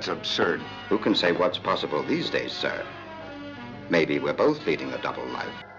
That's absurd. Who can say what's possible these days, sir? Maybe we're both leading a double life.